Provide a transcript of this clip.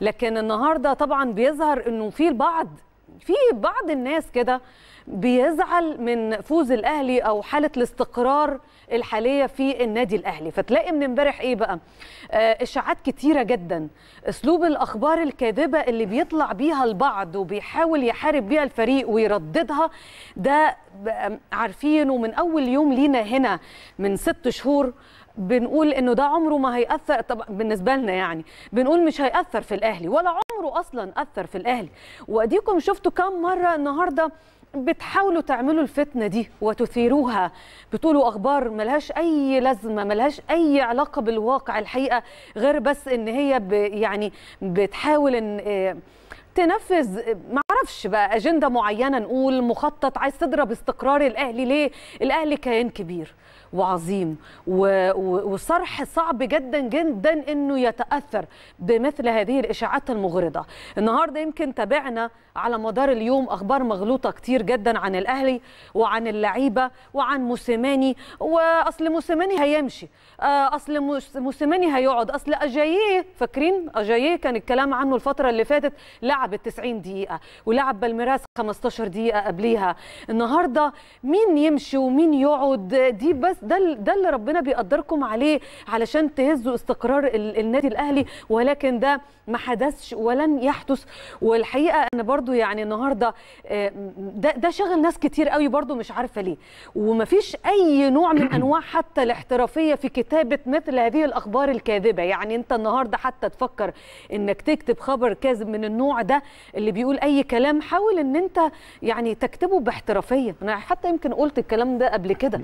لكن النهارده طبعا بيظهر إنه في البعض في بعض الناس كده بيزعل من فوز الأهلي أو حالة الاستقرار الحالية في النادي الأهلي. فتلاقي من امبارح إيه بقى؟ آه، إشاعات كتيرة جدا. أسلوب الأخبار الكاذبة اللي بيطلع بيها البعض وبيحاول يحارب بيها الفريق ويرددها ده عارفينه من أول يوم لينا هنا من ست شهور. بنقول إنه ده عمره ما هيأثر طبعا بالنسبة لنا يعني بنقول مش هيأثر في الأهلي ولا عمره أصلا أثر في الأهلي. وأديكم شفتوا كم مرة النهارده بتحاولوا تعملوا الفتنة دي وتثيروها؟ بتقولوا أخبار ملهاش أي لازمة ملهاش أي علاقة بالواقع الحقيقة غير بس إن هي يعني بتحاول إن آه، تنفذ معرفش بقى أجندة معينة نقول مخطط عايز تضرب استقرار الأهلي ليه؟ الأهلي كيان كبير وعظيم وصرح صعب جدا جدا إنه يتأثر بمثل هذه الإشاعات المغرضة. النهارده يمكن تابعنا على مدار اليوم أخبار مغلوطة كتير جدا عن الأهلي وعن اللعيبة وعن موسيماني وأصل موسيماني هيمشي. آه، أصل موس- موسيماني هيقعد. أصل أجاييه فاكرين؟ أجاييه كان الكلام عنه الفترة اللي فاتت لعب ال 90 دقيقة. ولعب بالميراس 15 دقيقة قبليها. النهارده مين يمشي ومين يقعد؟ دي بس ده ده اللي ربنا بيقدركم عليه علشان تهزوا استقرار ال- النادي الأهلي ولكن ده ما حدثش ولن يحدث. والحقيقة أنا برضو يعني النهارده آه، ده ده شغل ناس كتير قوي برضو مش عارفة ليه. ومفيش أي نوع من أنواع حتى الاحترافية في كتابة مثل هذه الأخبار الكاذبة. يعني أنت النهارده حتى تفكر إنك تكتب خبر كاذب من النوع ده اللي بيقول أي كلام حاول إن أنت يعني تكتبه باحترافية. أنا حتى يمكن قلت الكلام ده قبل كده.